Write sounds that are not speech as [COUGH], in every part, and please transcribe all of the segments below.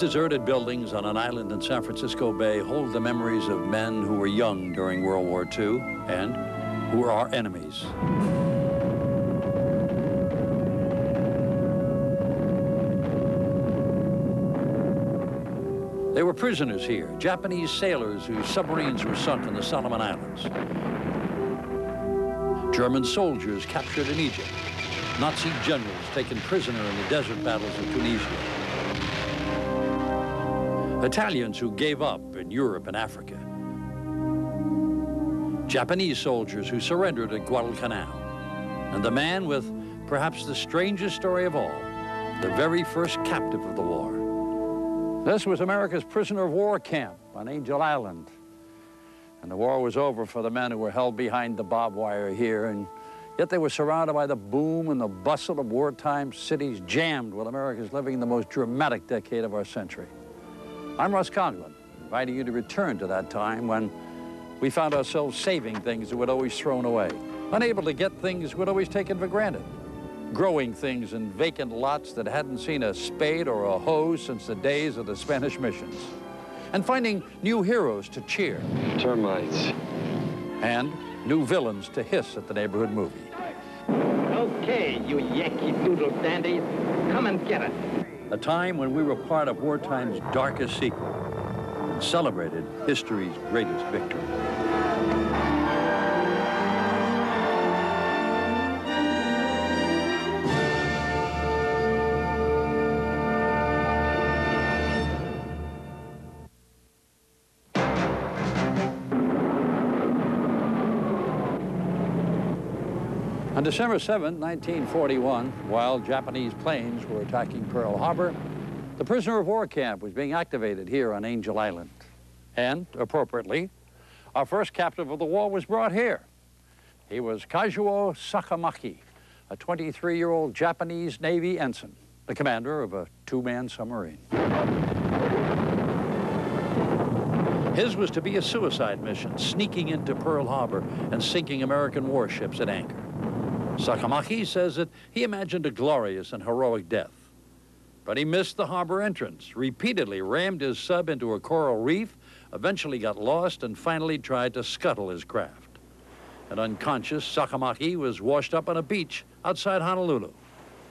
deserted buildings on an island in San Francisco Bay hold the memories of men who were young during World War II and who were our enemies. They were prisoners here, Japanese sailors whose submarines were sunk in the Solomon Islands. German soldiers captured in Egypt. Nazi generals taken prisoner in the desert battles of Tunisia. Italians who gave up in Europe and Africa. Japanese soldiers who surrendered at Guadalcanal. And the man with perhaps the strangest story of all, the very first captive of the war. This was America's prisoner of war camp on Angel Island. And the war was over for the men who were held behind the barbed wire here, and yet they were surrounded by the boom and the bustle of wartime cities jammed with Americans living in the most dramatic decade of our century. I'm Russ Coughlin, inviting you to return to that time when we found ourselves saving things that we'd always thrown away, unable to get things we'd always taken for granted growing things in vacant lots that hadn't seen a spade or a hoe since the days of the Spanish missions. And finding new heroes to cheer. Termites. And new villains to hiss at the neighborhood movie. Okay, you Yankee Doodle dandies, come and get it. A time when we were part of wartime's darkest secret and celebrated history's greatest victory. On December 7, 1941, while Japanese planes were attacking Pearl Harbor, the prisoner of war camp was being activated here on Angel Island. And, appropriately, our first captive of the war was brought here. He was Kazuo Sakamaki, a 23-year-old Japanese Navy ensign, the commander of a two-man submarine. His was to be a suicide mission, sneaking into Pearl Harbor and sinking American warships at anchor. Sakamaki says that he imagined a glorious and heroic death. But he missed the harbor entrance, repeatedly rammed his sub into a coral reef, eventually got lost, and finally tried to scuttle his craft. And unconscious, Sakamaki was washed up on a beach outside Honolulu.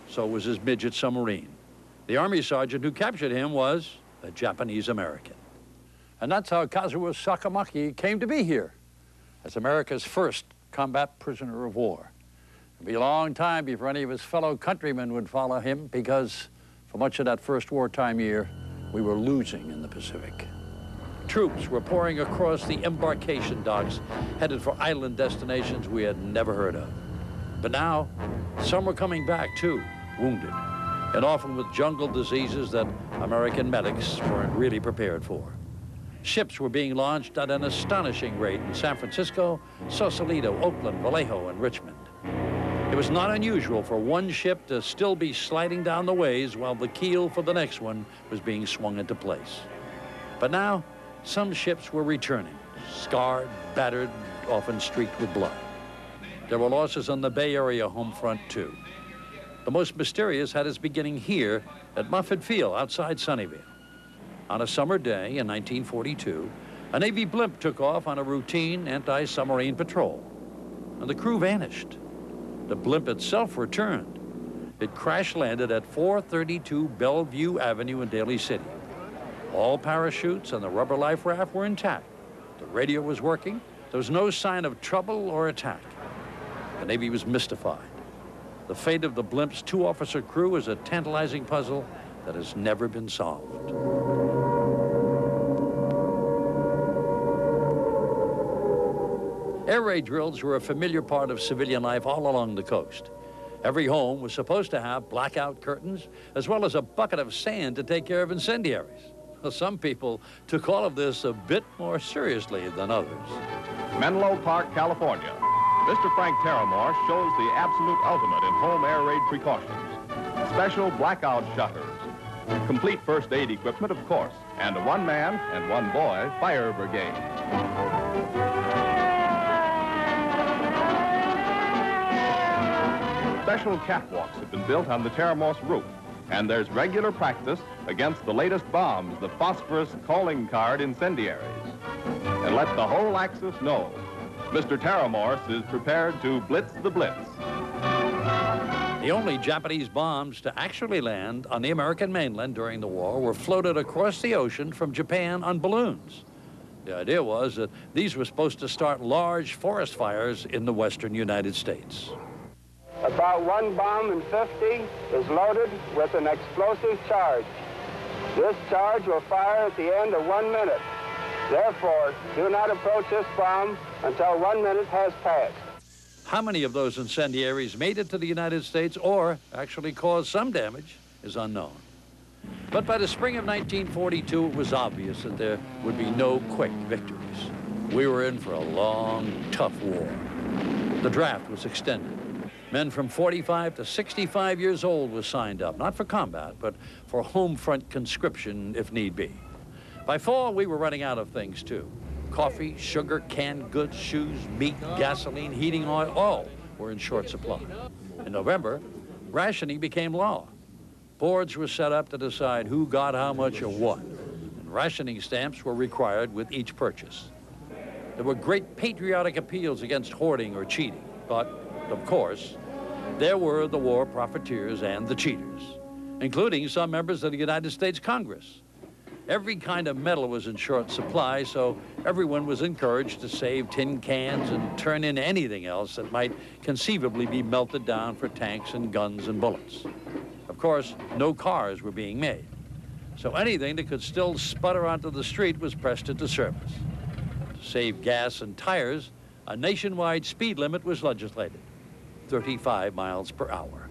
So was his midget submarine. The Army sergeant who captured him was a Japanese American. And that's how Kazuo Sakamaki came to be here as America's first combat prisoner of war. It'd be a long time before any of his fellow countrymen would follow him because for much of that first wartime year, we were losing in the Pacific. Troops were pouring across the embarkation docks, headed for island destinations we had never heard of. But now, some were coming back too, wounded, and often with jungle diseases that American medics weren't really prepared for. Ships were being launched at an astonishing rate in San Francisco, Sausalito, Oakland, Vallejo, and Richmond. It was not unusual for one ship to still be sliding down the ways while the keel for the next one was being swung into place. But now, some ships were returning, scarred, battered, often streaked with blood. There were losses on the Bay Area home front, too. The most mysterious had its beginning here at Moffett Field outside Sunnyvale. On a summer day in 1942, a Navy blimp took off on a routine anti-submarine patrol, and the crew vanished. The blimp itself returned. It crash landed at 432 Bellevue Avenue in Daly City. All parachutes and the rubber life raft were intact. The radio was working. There was no sign of trouble or attack. The Navy was mystified. The fate of the blimp's two-officer crew is a tantalizing puzzle that has never been solved. Air raid drills were a familiar part of civilian life all along the coast. Every home was supposed to have blackout curtains, as well as a bucket of sand to take care of incendiaries. Well, some people took all of this a bit more seriously than others. Menlo Park, California. Mr. Frank Terramore shows the absolute ultimate in home air raid precautions. Special blackout shutters. Complete first aid equipment, of course, and a one-man and one-boy fire brigade. Special catwalks have been built on the Terramos roof, and there's regular practice against the latest bombs, the phosphorus calling card incendiaries. And let the whole Axis know, Mr. Terramorse is prepared to blitz the blitz. The only Japanese bombs to actually land on the American mainland during the war were floated across the ocean from Japan on balloons. The idea was that these were supposed to start large forest fires in the western United States. About one bomb in 50 is loaded with an explosive charge. This charge will fire at the end of one minute. Therefore, do not approach this bomb until one minute has passed. How many of those incendiaries made it to the United States or actually caused some damage is unknown. But by the spring of 1942, it was obvious that there would be no quick victories. We were in for a long, tough war. The draft was extended. Men from 45 to 65 years old were signed up, not for combat, but for home front conscription if need be. By fall, we were running out of things too. Coffee, sugar, canned goods, shoes, meat, gasoline, heating oil, all were in short supply. In November, rationing became law. Boards were set up to decide who got how much or what, and rationing stamps were required with each purchase. There were great patriotic appeals against hoarding or cheating, but, of course, there were the war profiteers and the cheaters, including some members of the United States Congress. Every kind of metal was in short supply, so everyone was encouraged to save tin cans and turn in anything else that might conceivably be melted down for tanks and guns and bullets. Of course, no cars were being made, so anything that could still sputter onto the street was pressed into service. To save gas and tires, a nationwide speed limit was legislated, 35 miles per hour.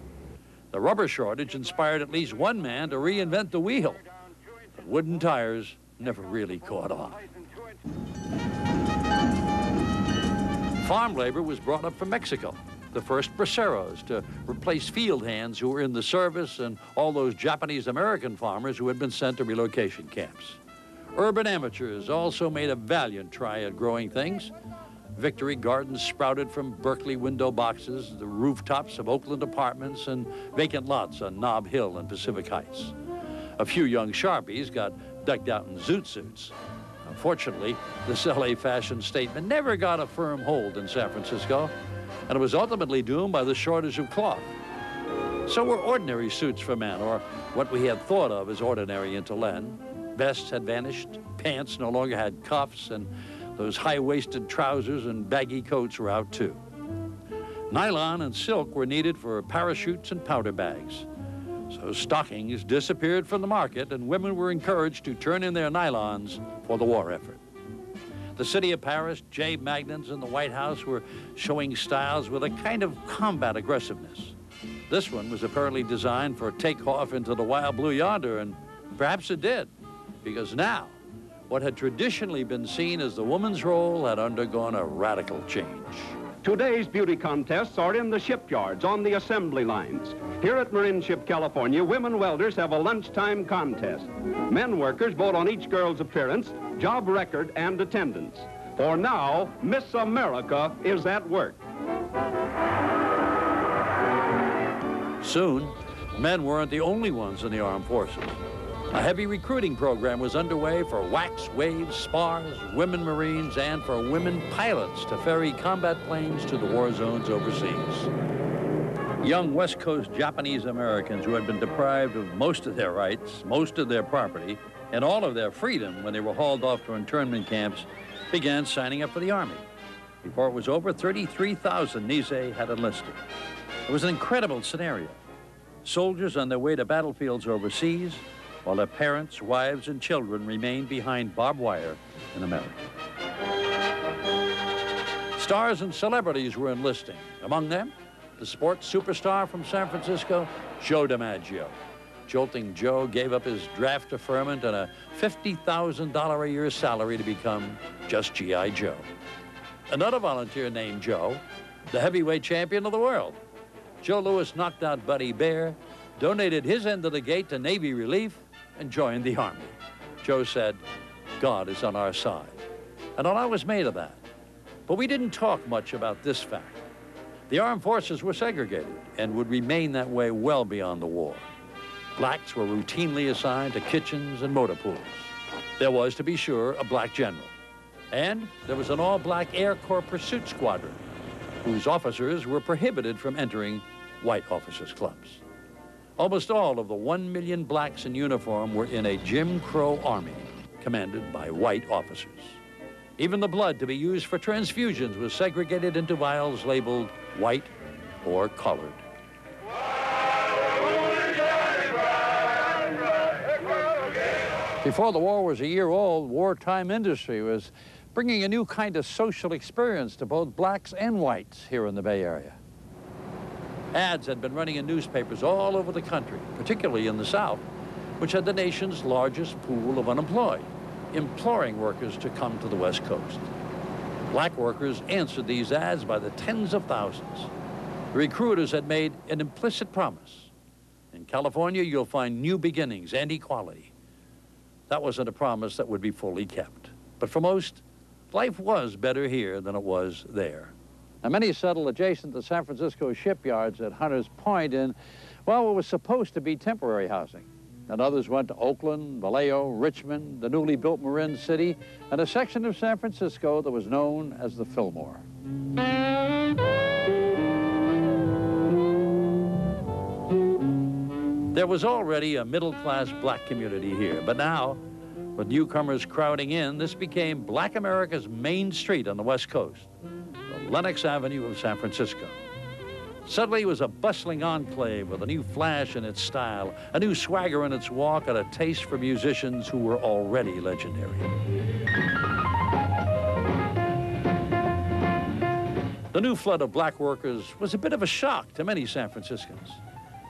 The rubber shortage inspired at least one man to reinvent the wheel wooden tires never really caught on. Farm labor was brought up from Mexico. The first braceros to replace field hands who were in the service and all those Japanese American farmers who had been sent to relocation camps. Urban amateurs also made a valiant try at growing things. Victory gardens sprouted from Berkeley window boxes, the rooftops of Oakland apartments, and vacant lots on Nob Hill and Pacific Heights. A few young Sharpies got decked out in zoot suits. Unfortunately, this LA fashion statement never got a firm hold in San Francisco, and it was ultimately doomed by the shortage of cloth. So were ordinary suits for men, or what we had thought of as ordinary into Len. Vests had vanished, pants no longer had cuffs, and those high-waisted trousers and baggy coats were out too. Nylon and silk were needed for parachutes and powder bags. So stockings disappeared from the market and women were encouraged to turn in their nylons for the war effort. The city of Paris, I. Magnin's, and the White House were showing styles with a kind of combat aggressiveness. This one was apparently designed for takeoff into the wild blue yonder, and perhaps it did, because now what had traditionally been seen as the woman's role had undergone a radical change. Today's beauty contests are in the shipyards, on the assembly lines. Here at Marinship, California, women welders have a lunchtime contest. Men workers vote on each girl's appearance, job record, and attendance. For now, Miss America is at work. Soon, men weren't the only ones in the armed forces. A heavy recruiting program was underway for WACs, waves, spars, women Marines, and for women pilots to ferry combat planes to the war zones overseas. Young West Coast Japanese Americans who had been deprived of most of their rights, most of their property, and all of their freedom when they were hauled off to internment camps began signing up for the Army. Before it was over, 33,000 Nisei had enlisted. It was an incredible scenario. Soldiers on their way to battlefields overseas while their parents, wives, and children remained behind barbed wire in America. Stars and celebrities were enlisting. Among them, the sports superstar from San Francisco, Joe DiMaggio. Jolting Joe gave up his draft deferment and a $50,000 a year salary to become just G.I. Joe. Another volunteer named Joe, the heavyweight champion of the world. Joe Louis knocked out Buddy Baer, donated his end of the gate to Navy relief, and joined the Army. Joe said, God is on our side. And a lot was made of that. But we didn't talk much about this fact. The armed forces were segregated and would remain that way well beyond the war. Blacks were routinely assigned to kitchens and motor pools. There was, to be sure, a black general. And there was an all-black Air Corps pursuit squadron, whose officers were prohibited from entering white officers' clubs. Almost all of the one million blacks in uniform were in a Jim Crow army commanded by white officers. Even the blood to be used for transfusions was segregated into vials labeled white or colored. Before the war was a year old, wartime industry was bringing a new kind of social experience to both blacks and whites here in the Bay Area. Ads had been running in newspapers all over the country, particularly in the South, which had the nation's largest pool of unemployed, imploring workers to come to the West Coast. Black workers answered these ads by the tens of thousands. The recruiters had made an implicit promise. In California, you'll find new beginnings and equality. That wasn't a promise that would be fully kept. But for most, life was better here than it was there. Now, many settled adjacent to San Francisco shipyards at Hunters Point in, well, what was supposed to be temporary housing. And others went to Oakland, Vallejo, Richmond, the newly built Marin City, and a section of San Francisco that was known as the Fillmore. There was already a middle-class black community here, but now, with newcomers crowding in, this became black America's main street on the West Coast, Lenox Avenue of San Francisco. Suddenly was a bustling enclave with a new flash in its style, a new swagger in its walk, and a taste for musicians who were already legendary. The new flood of black workers was a bit of a shock to many San Franciscans.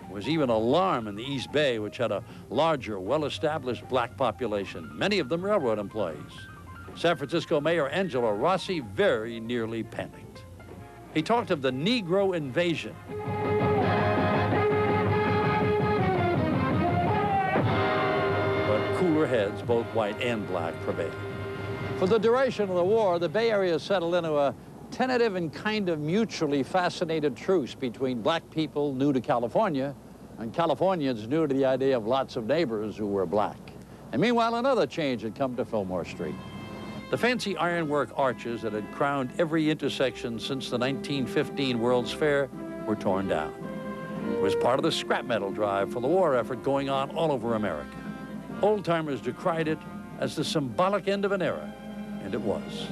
There was even alarm in the East Bay, which had a larger, well-established black population, many of them railroad employees. San Francisco Mayor Angelo Rossi very nearly panicked. He talked of the Negro invasion. But cooler heads, both white and black, prevailed. For the duration of the war, the Bay Area settled into a tentative and kind of mutually fascinated truce between black people new to California and Californians new to the idea of lots of neighbors who were black. And meanwhile, another change had come to Fillmore Street. The fancy ironwork arches that had crowned every intersection since the 1915 World's Fair were torn down. It was part of the scrap metal drive for the war effort going on all over America. Old-timers decried it as the symbolic end of an era, and it was.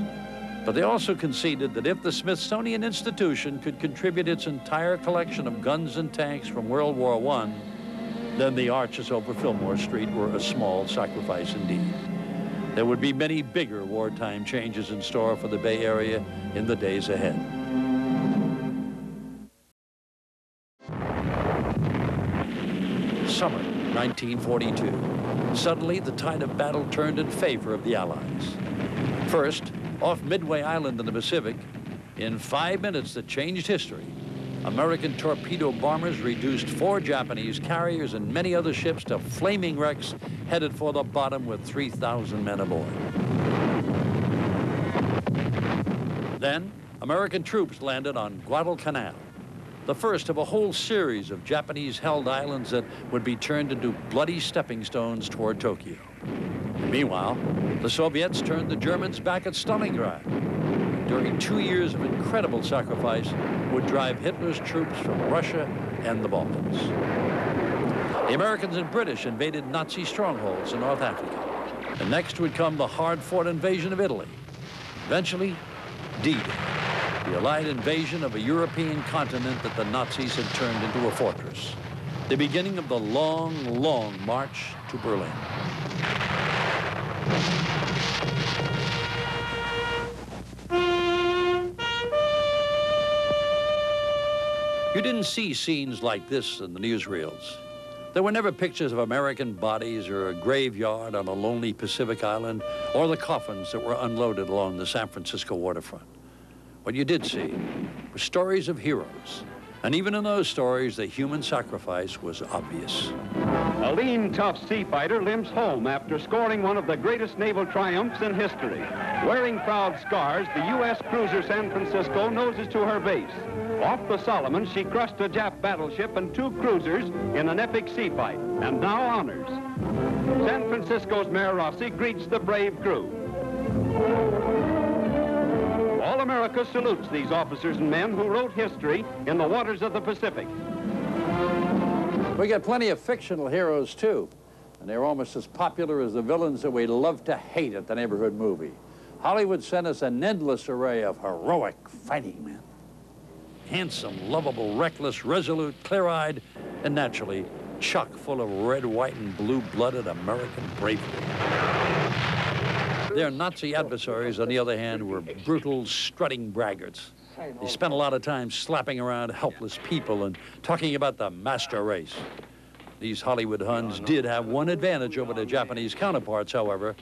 But they also conceded that if the Smithsonian Institution could contribute its entire collection of guns and tanks from World War I, then the arches over Fillmore Street were a small sacrifice indeed. There would be many bigger wartime changes in store for the Bay Area in the days ahead. Summer 1942. Suddenly, the tide of battle turned in favor of the Allies. First, off Midway Island in the Pacific, in five minutes that changed history, American torpedo bombers reduced four Japanese carriers and many other ships to flaming wrecks headed for the bottom with 3,000 men aboard. Then, American troops landed on Guadalcanal, the first of a whole series of Japanese-held islands that would be turned into bloody stepping stones toward Tokyo. Meanwhile, the Soviets turned the Germans back at Stalingrad. During two years of incredible sacrifice, would drive Hitler's troops from Russia and the Balkans. The Americans and British invaded Nazi strongholds in North Africa. And next would come the hard-fought invasion of Italy. Eventually, D-Day, the Allied invasion of a European continent that the Nazis had turned into a fortress. The beginning of the long, long march to Berlin. You didn't see scenes like this in the newsreels. There were never pictures of American bodies or a graveyard on a lonely Pacific island or the coffins that were unloaded along the San Francisco waterfront. What you did see were stories of heroes. And even in those stories, the human sacrifice was obvious. A lean, tough sea fighter limps home after scoring one of the greatest naval triumphs in history. Wearing proud scars, the U.S. cruiser San Francisco noses to her base. Off the Solomon, she crushed a Jap battleship and two cruisers in an epic sea fight. And now honors. San Francisco's Mayor Rossi greets the brave crew. All America salutes these officers and men who wrote history in the waters of the Pacific. We get plenty of fictional heroes, too. And they're almost as popular as the villains that we love to hate at the neighborhood movie. Hollywood sent us an endless array of heroic fighting men. Handsome, lovable, reckless, resolute, clear-eyed, and naturally chock full of red, white, and blue-blooded American bravery. Their Nazi adversaries, on the other hand, were brutal, strutting braggarts. They spent a lot of time slapping around helpless people and talking about the master race. These Hollywood Huns did have one advantage over their Japanese counterparts, however.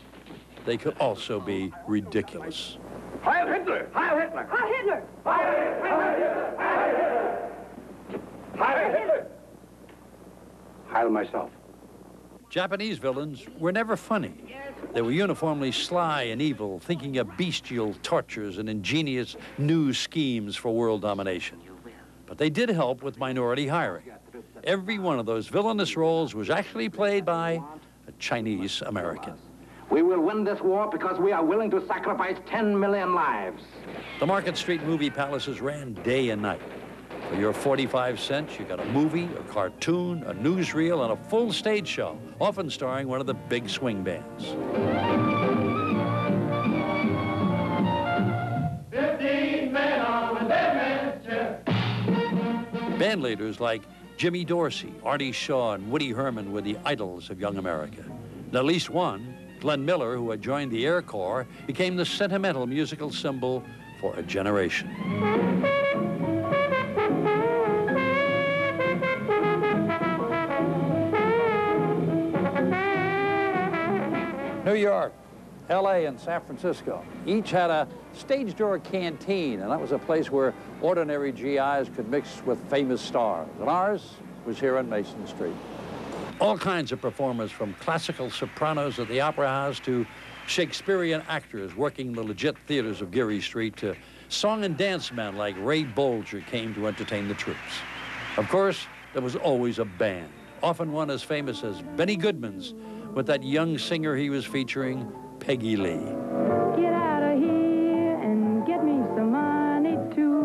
They could also be ridiculous. Heil Hitler! Heil Hitler! Heil Hitler! Heil Hitler! Heil myself. Japanese villains were never funny. They were uniformly sly and evil, thinking of bestial tortures and ingenious new schemes for world domination. But they did help with minority hiring. Every one of those villainous roles was actually played by a Chinese American. We will win this war because we are willing to sacrifice 10 million lives. The Market Street movie palaces ran day and night. For your 45 cents, you got a movie, a cartoon, a newsreel, and a full stage show, often starring one of the big swing bands. Band leaders like Jimmy Dorsey, Artie Shaw, and Woody Herman were the idols of young America. And at least one, Glenn Miller, who had joined the Air Corps, became the sentimental musical symbol for a generation. New York, LA, and San Francisco each had a stage door canteen, and that was a place where ordinary GIs could mix with famous stars. And ours was here on Mason Street. All kinds of performers, from classical sopranos at the Opera House to Shakespearean actors working the legit theaters of Geary Street to song and dance men like Ray Bolger came to entertain the troops. Of course, there was always a band, often one as famous as Benny Goodman's, with that young singer he was featuring, Peggy Lee. Get out of here and get me some money too.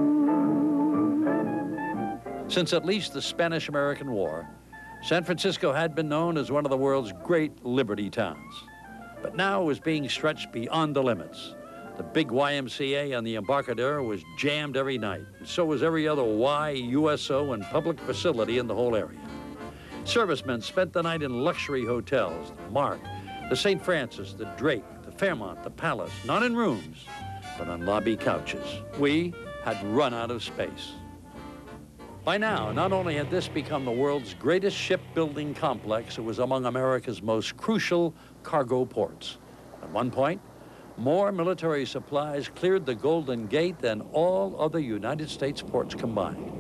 Since at least the Spanish-American War, San Francisco had been known as one of the world's great liberty towns. But now it was being stretched beyond the limits. The big YMCA on the Embarcadero was jammed every night, and so was every other Y, USO, and public facility in the whole area. Servicemen spent the night in luxury hotels, the Mark, the St. Francis, the Drake, the Fairmont, the Palace, not in rooms, but on lobby couches. We had run out of space. By now, not only had this become the world's greatest shipbuilding complex, it was among America's most crucial cargo ports. At one point, more military supplies cleared the Golden Gate than all other United States ports combined.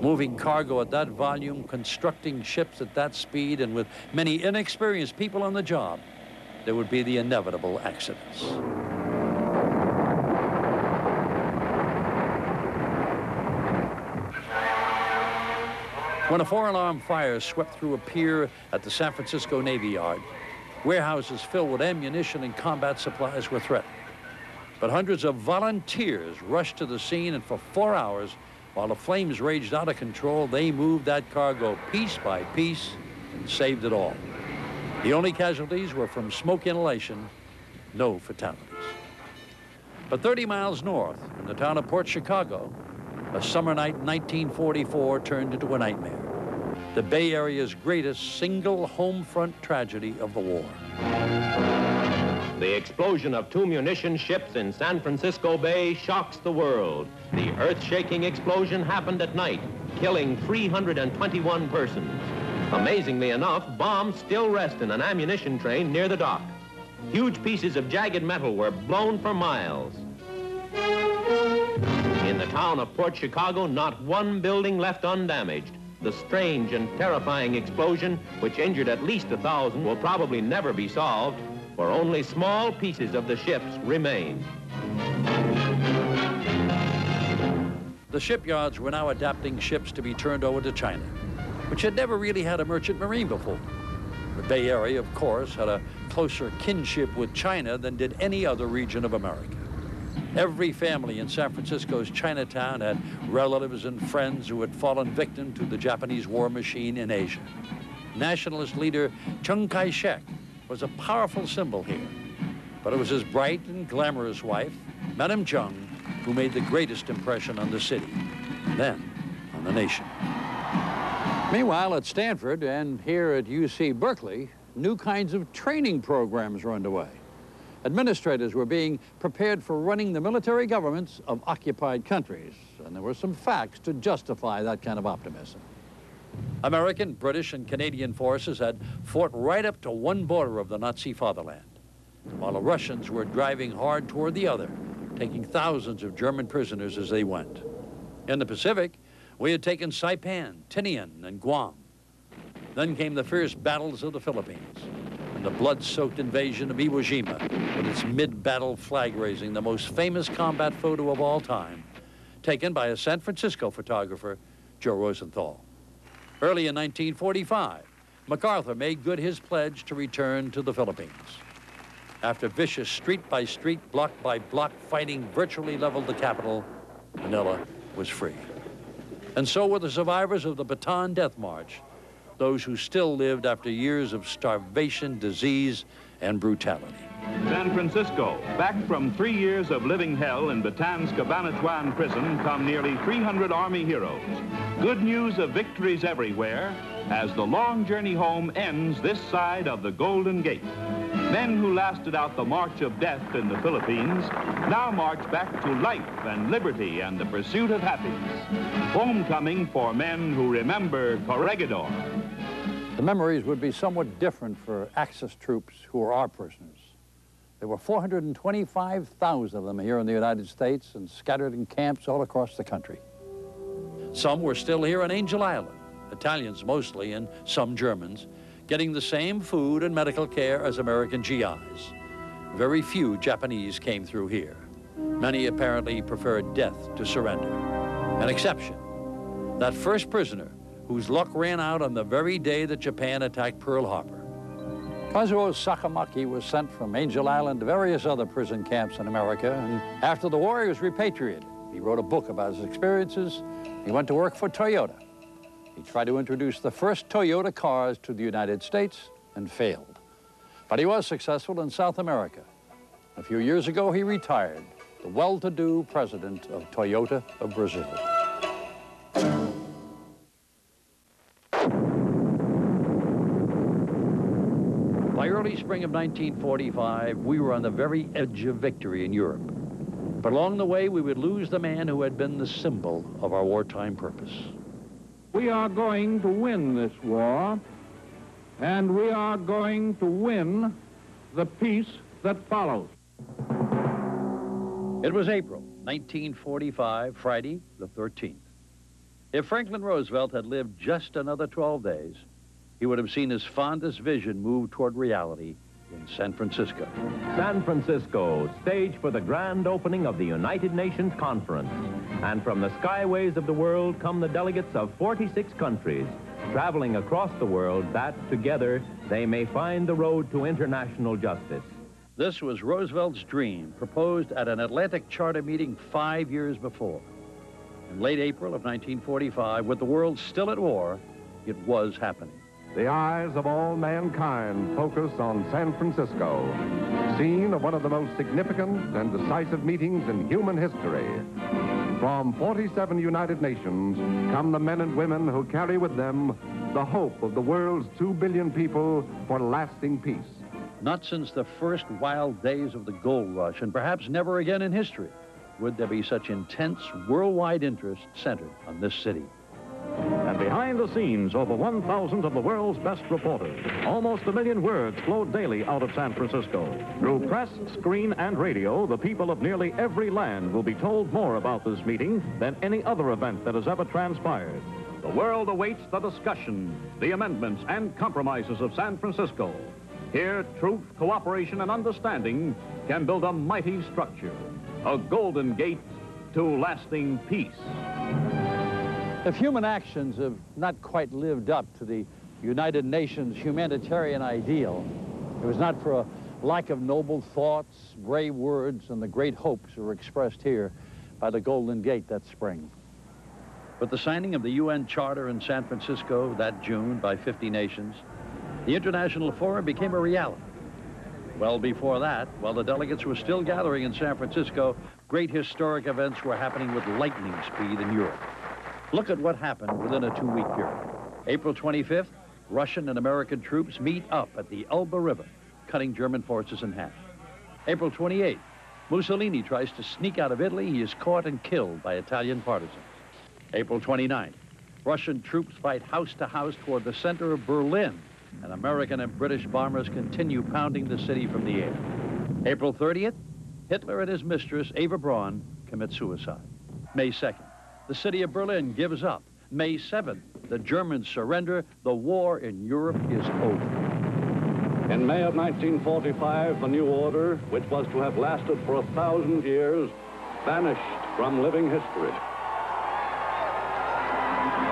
Moving cargo at that volume, constructing ships at that speed, and with many inexperienced people on the job, there would be the inevitable accidents. When a four-alarm fire swept through a pier at the San Francisco Navy Yard, warehouses filled with ammunition and combat supplies were threatened. But hundreds of volunteers rushed to the scene, and for four hours, while the flames raged out of control, they moved that cargo piece by piece and saved it all. The only casualties were from smoke inhalation, no fatalities. But 30 miles north, in the town of Port Chicago, a summer night in 1944 turned into a nightmare. The Bay Area's greatest single home front tragedy of the war. The explosion of two munition ships in San Francisco Bay shocks the world. The earth-shaking explosion happened at night, killing 321 persons. Amazingly enough, bombs still rest in an ammunition train near the dock. Huge pieces of jagged metal were blown for miles. In the town of Port Chicago, not one building left undamaged. The strange and terrifying explosion, which injured at least a thousand, will probably never be solved, for only small pieces of the ships remain. The shipyards were now adapting ships to be turned over to China. which had never really had a merchant marine before. The Bay Area, of course, had a closer kinship with China than did any other region of America. Every family in San Francisco's Chinatown had relatives and friends who had fallen victim to the Japanese war machine in Asia. Nationalist leader Chiang Kai-shek was a powerful symbol here. But it was his bright and glamorous wife, Madame Chiang, who made the greatest impression on the city, and then on the nation. Meanwhile, at Stanford and here at UC Berkeley, new kinds of training programs were underway. Administrators were being prepared for running the military governments of occupied countries, and there were some facts to justify that kind of optimism. American, British, and Canadian forces had fought right up to one border of the Nazi fatherland, while the Russians were driving hard toward the other, taking thousands of German prisoners as they went. In the Pacific, we had taken Saipan, Tinian, and Guam. Then came the fierce battles of the Philippines the blood-soaked invasion of Iwo Jima with its mid-battle flag raising, the most famous combat photo of all time, taken by a San Francisco photographer, Joe Rosenthal. Early in 1945, MacArthur made good his pledge to return to the Philippines. After vicious street-by-street, block-by-block fighting virtually leveled the capital, Manila was free. And so were the survivors of the Bataan Death March, those who still lived after years of starvation, disease, and brutality. San Francisco, back from three years of living hell in Bataan's Cabanatuan prison, come nearly 300 Army heroes. Good news of victories everywhere as the long journey home ends this side of the Golden Gate. Men who lasted out the march of death in the Philippines now march back to life and liberty and the pursuit of happiness. Homecoming for men who remember Corregidor. The memories would be somewhat different for Axis troops who were our prisoners. There were 425,000 of them here in the United States and scattered in camps all across the country. Some were still here on Angel Island, Italians mostly, and some Germans, getting the same food and medical care as American GIs. Very few Japanese came through here. Many apparently preferred death to surrender. An exception, that first prisoner whose luck ran out on the very day that Japan attacked Pearl Harbor. Kazuo Sakamaki was sent from Angel Island to various other prison camps in America, and after the war, he was repatriated. He wrote a book about his experiences. He went to work for Toyota. He tried to introduce the first Toyota cars to the United States and failed. But he was successful in South America. A few years ago, he retired, the well-to-do president of Toyota of Brazil. Early spring of 1945, we were on the very edge of victory in Europe. But along the way, we would lose the man who had been the symbol of our wartime purpose. We are going to win this war, and we are going to win the peace that follows. It was April 1945, Friday the 13th. If Franklin Roosevelt had lived just another 12 days, he would have seen his fondest vision move toward reality in San Francisco. San Francisco, stage for the grand opening of the United Nations Conference. And from the skyways of the world come the delegates of 46 countries, traveling across the world that, together, they may find the road to international justice. This was Roosevelt's dream, proposed at an Atlantic Charter meeting five years before. In late April of 1945, with the world still at war, it was happening. The eyes of all mankind focus on San Francisco, scene of one of the most significant and decisive meetings in human history. From 47 United Nations come the men and women who carry with them the hope of the world's two billion people for lasting peace. Not since the first wild days of the gold rush, and perhaps never again in history, would there be such intense worldwide interest centered on this city. And behind the scenes, over 1,000 of the world's best reporters. Almost a million words flow daily out of San Francisco. Through press, screen, and radio, the people of nearly every land will be told more about this meeting than any other event that has ever transpired. The world awaits the discussion, the amendments, and compromises of San Francisco. Here, truth, cooperation, and understanding can build a mighty structure, a golden gate to lasting peace. If human actions have not quite lived up to the United Nations humanitarian ideal, it was not for a lack of noble thoughts, brave words, and the great hopes were expressed here by the Golden Gate that spring. With the signing of the UN Charter in San Francisco that June by 50 nations, the International Forum became a reality. Well before that, while the delegates were still gathering in San Francisco, great historic events were happening with lightning speed in Europe. Look at what happened within a two-week period. April 25th, Russian and American troops meet up at the Elbe River, cutting German forces in half. April 28th, Mussolini tries to sneak out of Italy. He is caught and killed by Italian partisans. April 29th, Russian troops fight house to house toward the center of Berlin, and American and British bombers continue pounding the city from the air. April 30th, Hitler and his mistress, Eva Braun, commit suicide. May 2nd, the city of Berlin gives up. May 7th, the Germans surrender. The war in Europe is over. In May of 1945, the new order, which was to have lasted for a thousand years, vanished from living history.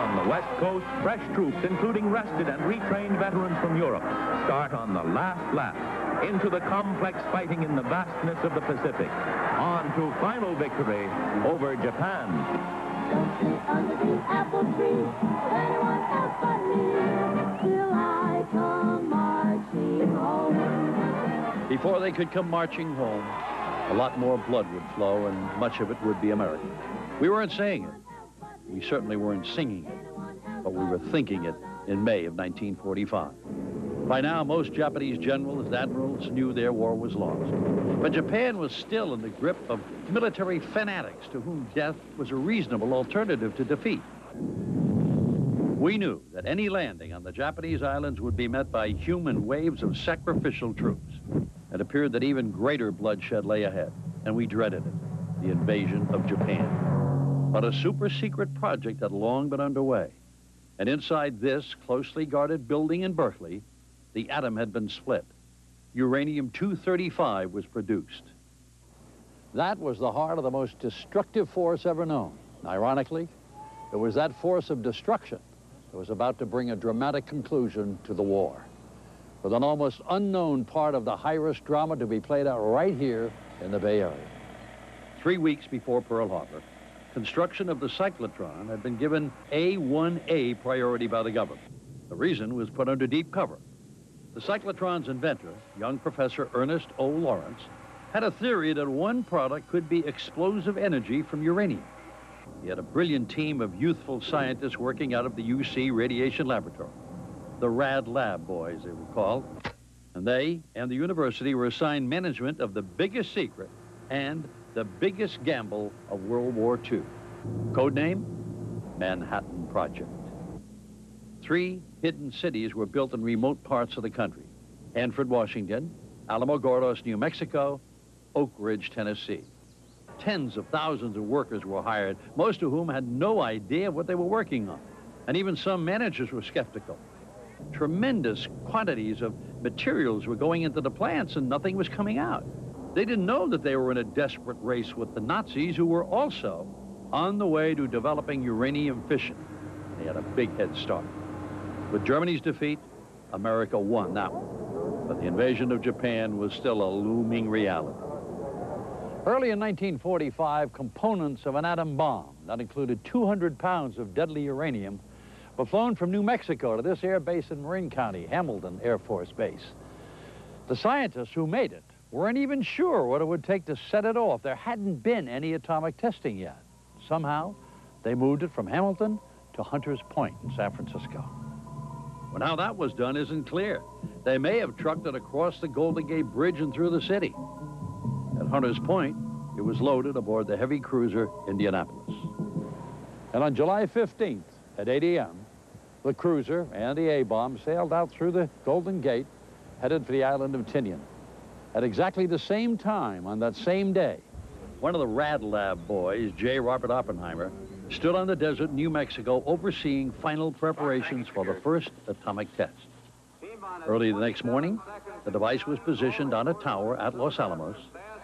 On the West Coast, fresh troops, including rested and retrained veterans from Europe, start on the last lap into the complex fighting in the vastness of the Pacific, on to final victory over Japan Before they could come marching home, a lot more blood would flow and much of it would be American. We weren't saying it. We certainly weren't singing it, but we were thinking it in May of 1945. By now, most Japanese generals and admirals knew their war was lost. But Japan was still in the grip of military fanatics to whom death was a reasonable alternative to defeat. We knew that any landing on the Japanese islands would be met by human waves of sacrificial troops. It appeared that even greater bloodshed lay ahead, and we dreaded it, the invasion of Japan. But a super-secret project had long been underway. And inside this closely guarded building in Berkeley, the atom had been split. Uranium-235 was produced. That was the heart of the most destructive force ever known. Ironically, it was that force of destruction that was about to bring a dramatic conclusion to the war, with an almost unknown part of the high-risk drama to be played out right here in the Bay Area. Three weeks before Pearl Harbor, construction of the cyclotron had been given A1A priority by the government. The reason was put under deep cover the cyclotron's inventor, young Professor Ernest O. Lawrence, had a theory that one product could be explosive energy from uranium. He had a brilliant team of youthful scientists working out of the UC Radiation Laboratory. The RAD Lab boys, they were called. And they and the university were assigned management of the biggest secret and the biggest gamble of World War II. Codename, Manhattan Project. Three hidden cities were built in remote parts of the country. Hanford, Washington, Alamogordos, New Mexico, Oak Ridge, Tennessee. Tens of thousands of workers were hired, most of whom had no idea what they were working on. And even some managers were skeptical. Tremendous quantities of materials were going into the plants and nothing was coming out. They didn't know that they were in a desperate race with the Nazis who were also on the way to developing uranium fission. They had a big head start. With Germany's defeat, America won that one. But the invasion of Japan was still a looming reality. Early in 1945, components of an atom bomb that included 200 pounds of deadly uranium were flown from New Mexico to this air base in Marin County, Hamilton Air Force Base. The scientists who made it weren't even sure what it would take to set it off. There hadn't been any atomic testing yet. Somehow, they moved it from Hamilton to Hunters Point in San Francisco. Well, how that was done isn't clear. They may have trucked it across the Golden Gate Bridge and through the city. At Hunter's Point, it was loaded aboard the heavy cruiser Indianapolis. And on July 15th at 8 a.m., the cruiser and the A-bomb sailed out through the Golden Gate, headed for the island of Tinian. At exactly the same time on that same day, one of the Rad Lab boys, J. Robert Oppenheimer, stood on the desert New Mexico overseeing final preparations for the first atomic test. Early the next morning, the device was positioned on a tower at Los Alamos,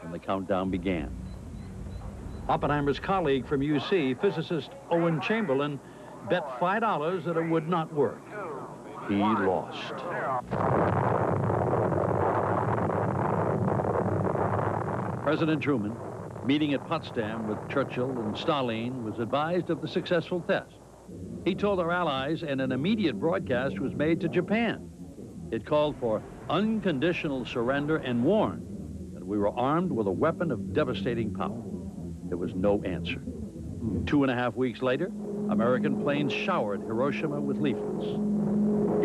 and the countdown began. Oppenheimer's colleague from UC, physicist Owen Chamberlain, bet $5 that it would not work. He lost. President Truman, meeting at Potsdam with Churchill and Stalin, was advised of the successful test. He told our allies, and an immediate broadcast was made to Japan. It called for unconditional surrender and warned that we were armed with a weapon of devastating power. There was no answer. Two and a half weeks later, American planes showered Hiroshima with leaflets.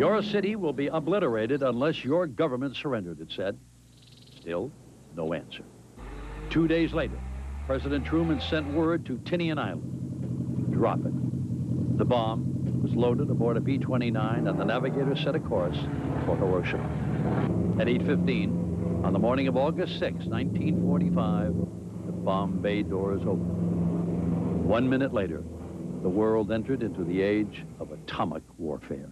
Your city will be obliterated unless your government surrendered, it said. Still, no answer. Two days later, President Truman sent word to Tinian Island. Drop it. The bomb was loaded aboard a B-29 and the navigator set a course for Hiroshima. At 8.15, on the morning of August 6, 1945, the bomb bay doors opened. One minute later, the world entered into the age of atomic warfare.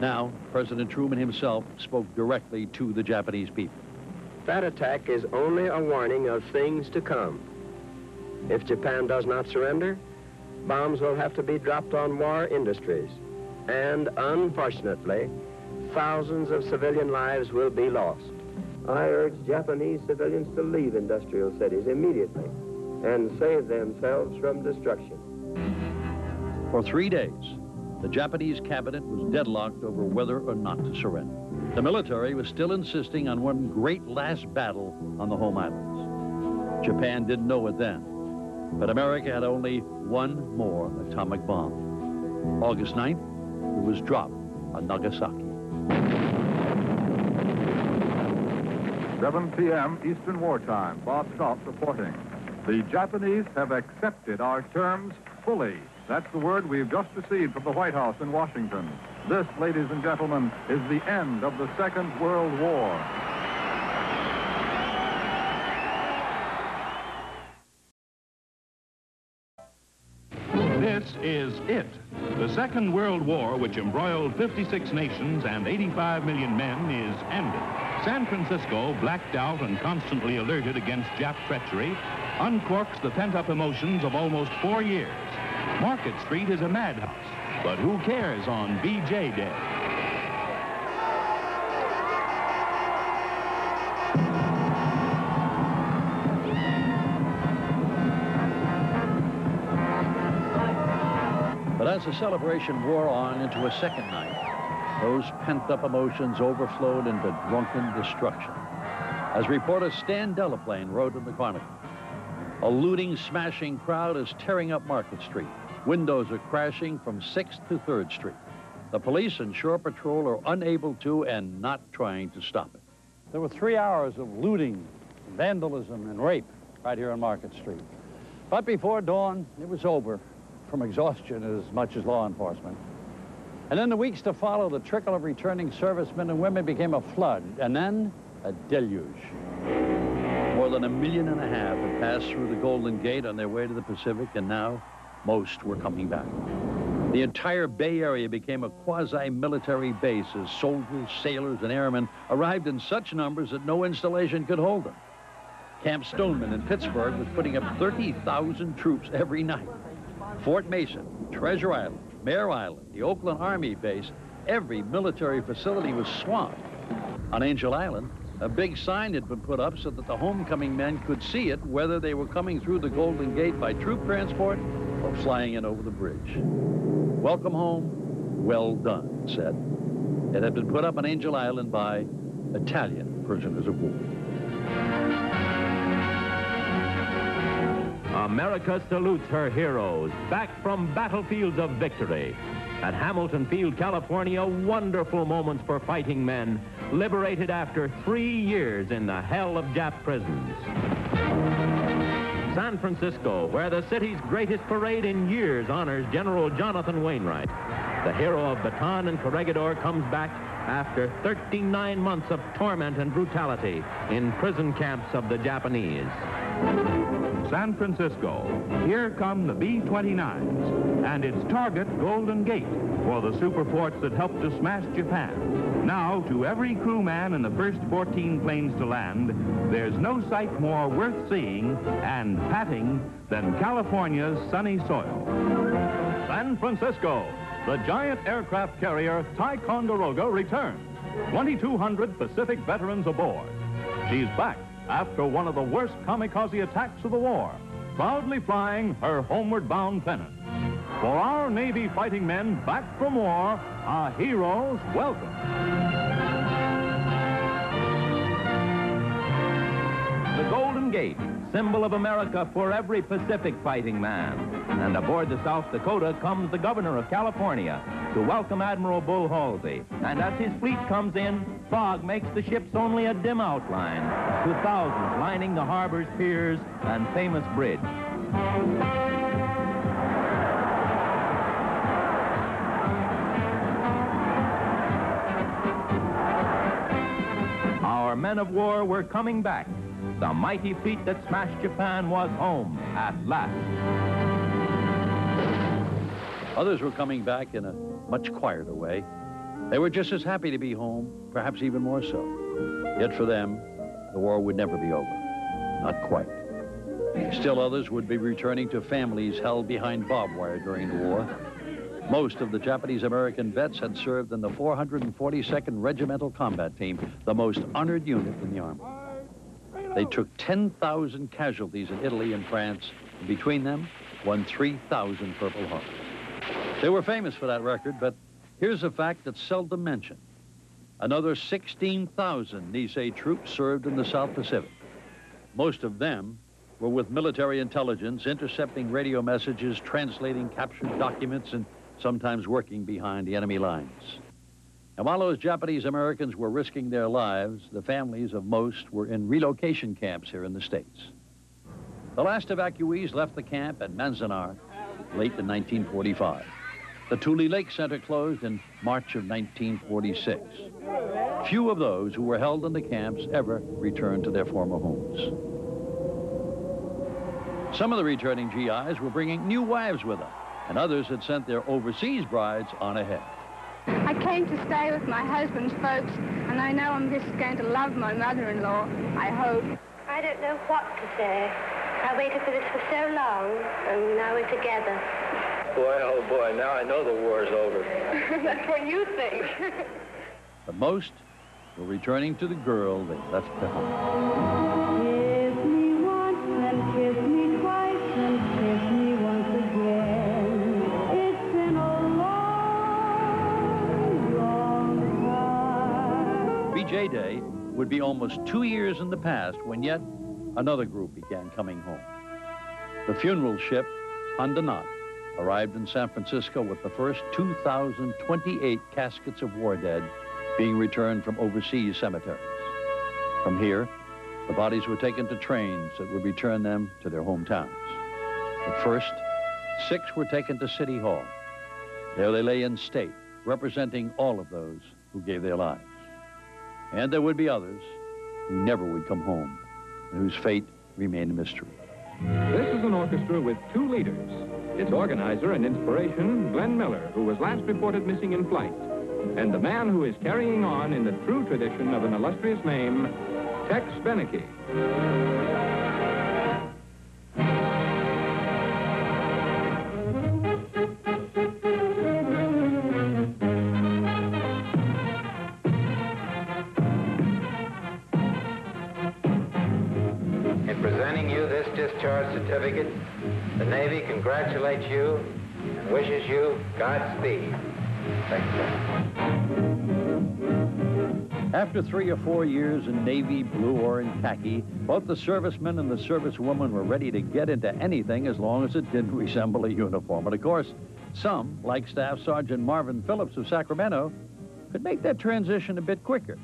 Now, President Truman himself spoke directly to the Japanese people. That attack is only a warning of things to come. If Japan does not surrender, bombs will have to be dropped on war industries. And unfortunately, thousands of civilian lives will be lost. I urge Japanese civilians to leave industrial cities immediately and save themselves from destruction. For three days, the Japanese cabinet was deadlocked over whether or not to surrender. The military was still insisting on one great last battle on the home islands. Japan didn't know it then, but America had only one more atomic bomb. August 9th, it was dropped on Nagasaki. 7 p.m. Eastern Wartime. Bob Scott reporting. The Japanese have accepted our terms fully. That's the word we've just received from the White House in Washington. This, ladies and gentlemen, is the end of the Second World War. This is it. The Second World War, which embroiled 56 nations and 85 million men, is ended. San Francisco, blacked out and constantly alerted against Jap treachery, uncorks the pent-up emotions of almost four years. Market Street is a madhouse, but who cares on VJ Day? But as the celebration wore on into a second night, those pent-up emotions overflowed into drunken destruction. As reporter Stan Delaplane wrote in the Chronicle, a looting, smashing crowd is tearing up Market Street. Windows are crashing from 6th to 3rd Street. The police and Shore Patrol are unable to and not trying to stop it. There were three hours of looting, vandalism, and rape right here on Market Street. But before dawn, it was over from exhaustion as much as law enforcement. And in the weeks to follow, the trickle of returning servicemen and women became a flood, and then a deluge. More than a million and a half had passed through the Golden Gate on their way to the Pacific, and now most were coming back. The entire Bay Area became a quasi-military base as soldiers, sailors, and airmen arrived in such numbers that no installation could hold them. Camp Stoneman in Pittsburg was putting up 30,000 troops every night. Fort Mason, Treasure Island, Mare Island, the Oakland Army base, every military facility was swamped. On Angel Island, a big sign had been put up so that the homecoming men could see it whether they were coming through the Golden Gate by troop transport or flying in over the bridge. Welcome home, well done, it said. It had been put up on Angel Island by Italian prisoners of war. America salutes her heroes back from battlefields of victory. At Hamilton Field, California, wonderful moments for fighting men liberated after three years in the hell of Jap prisons. San Francisco, where the city's greatest parade in years honors General Jonathan Wainwright. The hero of Bataan and Corregidor comes back after 39 months of torment and brutality in prison camps of the Japanese. San Francisco. Here come the B-29s and its target, Golden Gate. for the superforts that helped to smash Japan. Now, to every crewman in the first 14 planes to land, there's no sight more worth seeing and patting than California's sunny soil. San Francisco, the giant aircraft carrier Ticonderoga returns. 2,200 Pacific veterans aboard. She's back after one of the worst kamikaze attacks of the war, proudly flying her homeward bound pennant. For our Navy fighting men back from war, a hero's welcome. The Golden Gate, symbol of America for every Pacific fighting man. And aboard the South Dakota comes the governor of California to welcome Admiral Bull Halsey. And as his fleet comes in, fog makes the ships only a dim outline, to thousands lining the harbor's piers and famous bridge. Men of war were coming back. The mighty fleet that smashed Japan was home at last. Others were coming back in a much quieter way. They were just as happy to be home, perhaps even more so. Yet for them, the war would never be over. Not quite. Still others would be returning to families held behind barbed wire during the war. Most of the Japanese-American vets had served in the 442nd Regimental Combat Team, the most honored unit in the Army. They took 10,000 casualties in Italy and France, and between them, won 3,000 Purple Hearts. They were famous for that record, but here's a fact that's seldom mentioned. Another 16,000 Nisei troops served in the South Pacific. Most of them were with military intelligence, intercepting radio messages, translating captured documents, and sometimes working behind the enemy lines. And while those Japanese Americans were risking their lives, the families of most were in relocation camps here in the States. The last evacuees left the camp at Manzanar late in 1945. The Tule Lake Center closed in March of 1946. Few of those who were held in the camps ever returned to their former homes. Some of the returning GIs were bringing new wives with them, and others had sent their overseas brides on ahead. I came to stay with my husband's folks, and I know I'm just going to love my mother-in-law, I hope. I don't know what to say. I waited for this for so long, and now we're together. Boy, oh boy, now I know the war's over. [LAUGHS] That's what you think. [LAUGHS] But most were returning to the girl they left behind. VJ Day would be almost two years in the past when yet another group began coming home. The funeral ship Honda Knot arrived in San Francisco with the first 2,028 caskets of war dead being returned from overseas cemeteries. From here, the bodies were taken to trains that would return them to their hometowns. At first, six were taken to City Hall. There they lay in state, representing all of those who gave their lives. And there would be others who never would come home, and whose fate remained a mystery. This is an orchestra with two leaders. Its organizer and inspiration, Glenn Miller, who was last reported missing in flight, and the man who is carrying on in the true tradition of an illustrious name, Tex Beneke. Godspeed. After three or four years in Navy, blue, or in khaki, both the servicemen and the servicewomen were ready to get into anything as long as it didn't [LAUGHS] resemble a uniform. And of course, some, like Staff Sergeant Marvin Phillips of Sacramento, could make that transition a bit quicker.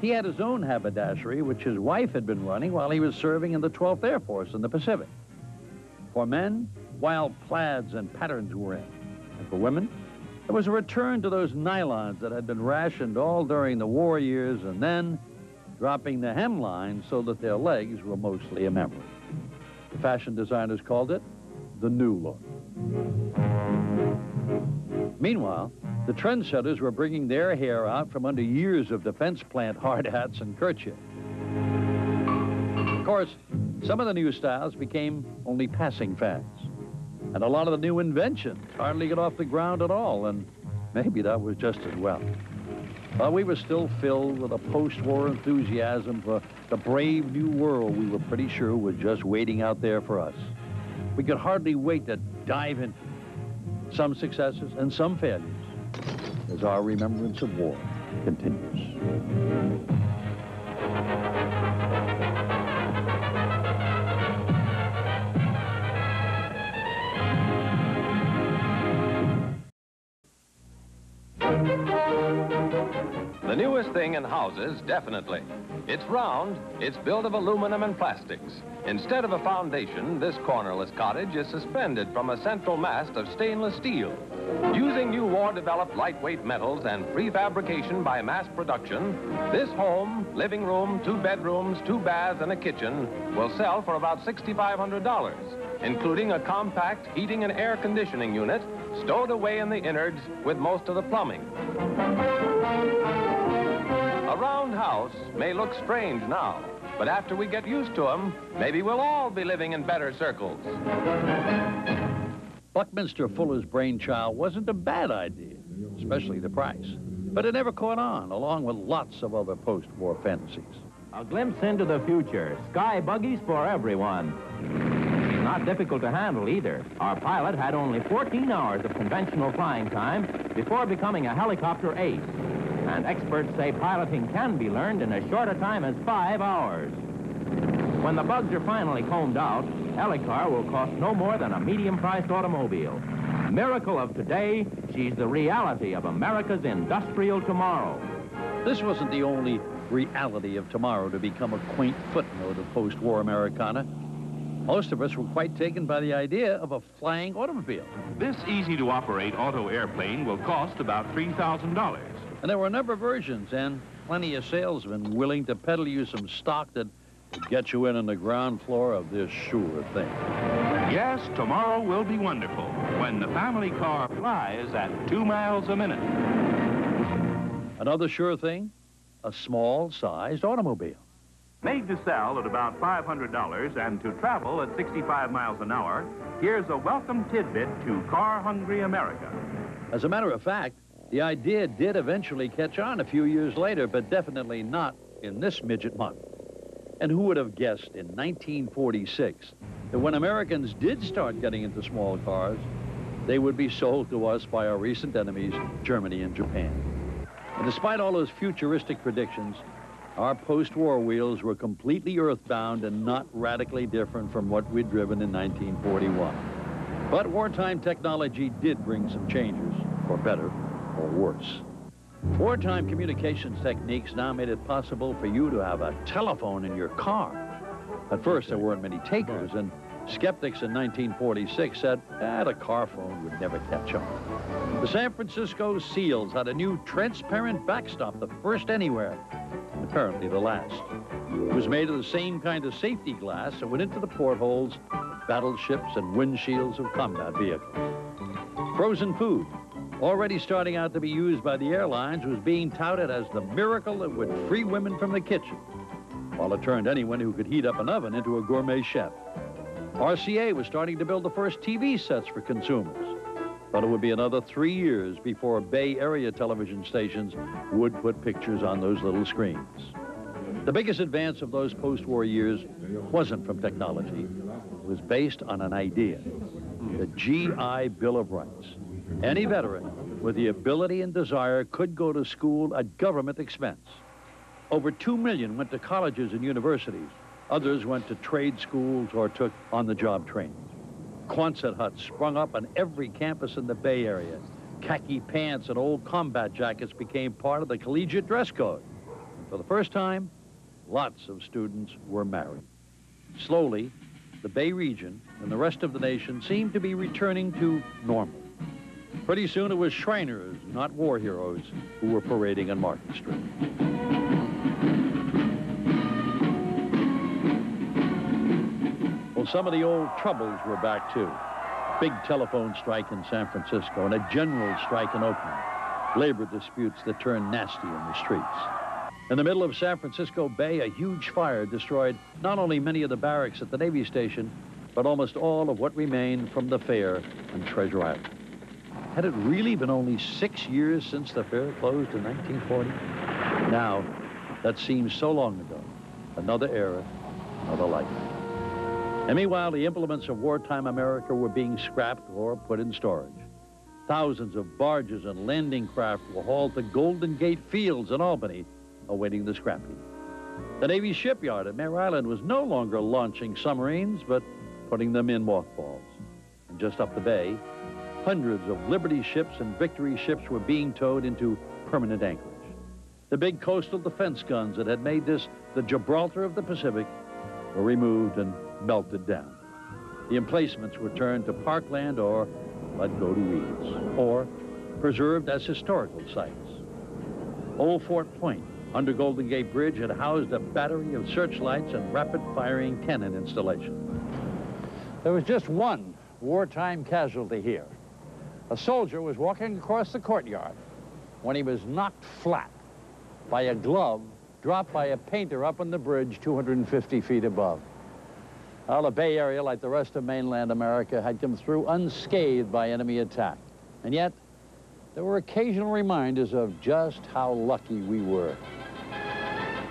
He had his own haberdashery, which his wife had been running while he was serving in the 12th Air Force in the Pacific. For men, wild plaids and patterns were in. And for women, it was a return to those nylons that had been rationed all during the war years and then dropping the hemline so that their legs were mostly a memory. The fashion designers called it the new look. Meanwhile, the trendsetters were bringing their hair out from under years of defense plant hard hats and kerchiefs. Of course, some of the new styles became only passing fads. And a lot of the new inventions hardly get off the ground at all, and maybe that was just as well. But we were still filled with a post-war enthusiasm for the brave new world we were pretty sure was just waiting out there for us. We could hardly wait to dive into. Some successes and some failures as our remembrance of war continues. Thing in houses, definitely. It's round, it's built of aluminum and plastics. Instead of a foundation, this cornerless cottage is suspended from a central mast of stainless steel. Using new war-developed lightweight metals and prefabrication by mass production, this home, living room, two bedrooms, two baths, and a kitchen will sell for about $6,500, including a compact heating and air conditioning unit stowed away in the innards with most of the plumbing. A round house may look strange now, but after we get used to them, maybe we'll all be living in better circles. Buckminster Fuller's brainchild wasn't a bad idea, especially the price. But it never caught on, along with lots of other post-war fantasies. A glimpse into the future. Sky buggies for everyone. Not difficult to handle either. Our pilot had only 14 hours of conventional flying time before becoming a helicopter ace. And experts say piloting can be learned in as short a time as five hours. When the bugs are finally combed out, Helicar will cost no more than a medium-priced automobile. Miracle of today, she's the reality of America's industrial tomorrow. This wasn't the only reality of tomorrow to become a quaint footnote of post-war Americana. Most of us were quite taken by the idea of a flying automobile. This easy-to-operate auto airplane will cost about $3,000. And there were a number of versions and plenty of salesmen willing to peddle you some stock that would get you in on the ground floor of this sure thing. Yes, tomorrow will be wonderful when the family car flies at two miles a minute. Another sure thing, a small-sized automobile. Made to sell at about $500 and to travel at 65 miles an hour, here's a welcome tidbit to car-hungry America. As a matter of fact, the idea did eventually catch on a few years later, but definitely not in this midget month. And who would have guessed in 1946 that when Americans did start getting into small cars, they would be sold to us by our recent enemies, Germany and Japan. And despite all those futuristic predictions, our post-war wheels were completely earthbound and not radically different from what we'd driven in 1941. But wartime technology did bring some changes, for better or worse. Wartime communications techniques now made it possible for you to have a telephone in your car. At first, there weren't many takers, and skeptics in 1946 said that a car phone would never catch on. The San Francisco Seals had a new transparent backstop, the first anywhere, and apparently the last. It was made of the same kind of safety glass that went into the portholes battleships and windshields of combat vehicles. Frozen food, already starting out to be used by the airlines, was being touted as the miracle that would free women from the kitchen, while it turned anyone who could heat up an oven into a gourmet chef. RCA was starting to build the first TV sets for consumers, but it would be another three years before Bay Area television stations would put pictures on those little screens. The biggest advance of those post-war years wasn't from technology. It was based on an idea, the GI Bill of Rights. Any veteran with the ability and desire could go to school at government expense. Over 2 million went to colleges and universities. Others went to trade schools or took on-the-job training. Quonset huts sprung up on every campus in the Bay Area. Khaki pants and old combat jackets became part of the collegiate dress code. For the first time, lots of students were married. Slowly, the Bay region and the rest of the nation seemed to be returning to normal. Pretty soon it was Shriners, not war heroes, who were parading on Market Street. Well, some of the old troubles were back too. big telephone strike in San Francisco and a general strike in Oakland. Labor disputes that turned nasty in the streets. In the middle of San Francisco Bay, a huge fire destroyed not only many of the barracks at the Navy station, but almost all of what remained from the fair on Treasure Island. Had it really been only six years since the fair closed in 1940? Now, that seems so long ago. Another era, another life. And meanwhile, the implements of wartime America were being scrapped or put in storage. Thousands of barges and landing craft were hauled to Golden Gate Fields in Albany, awaiting the scrapping. The Navy shipyard at Mare Island was no longer launching submarines, but putting them in mothballs. And just up the bay, hundreds of Liberty ships and Victory ships were being towed into permanent anchorage. The big coastal defense guns that had made this the Gibraltar of the Pacific were removed and melted down. The emplacements were turned to parkland or let go to weeds, or preserved as historical sites. Old Fort Point, under Golden Gate Bridge, had housed a battery of searchlights and rapid-firing cannon installation. There was just one wartime casualty here. A soldier was walking across the courtyard when he was knocked flat by a glove dropped by a painter up on the bridge 250 feet above. Well, the Bay Area, like the rest of mainland America, had come through unscathed by enemy attack. And yet, there were occasional reminders of just how lucky we were.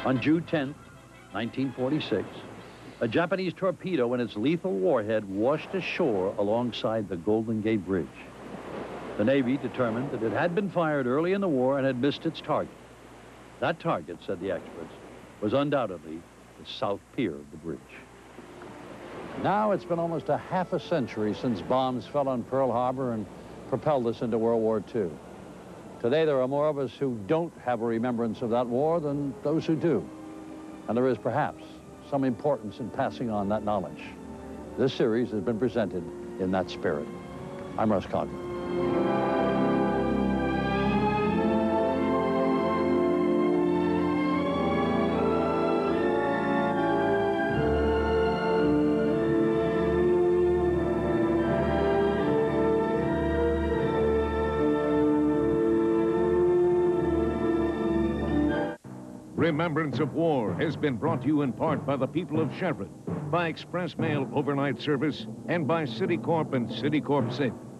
On June 10, 1946, a Japanese torpedo and its lethal warhead washed ashore alongside the Golden Gate Bridge. The Navy determined that it had been fired early in the war and had missed its target. That target, said the experts, was undoubtedly the south pier of the bridge. Now it's been almost a half a century since bombs fell on Pearl Harbor and propelled us into World War II. Today, there are more of us who don't have a remembrance of that war than those who do. And there is perhaps some importance in passing on that knowledge. This series has been presented in that spirit. I'm Russ Coughlin. Remembrance of War has been brought to you in part by the people of Chevron, by Express Mail Overnight Service, and by Citicorp and Citicorp Savings.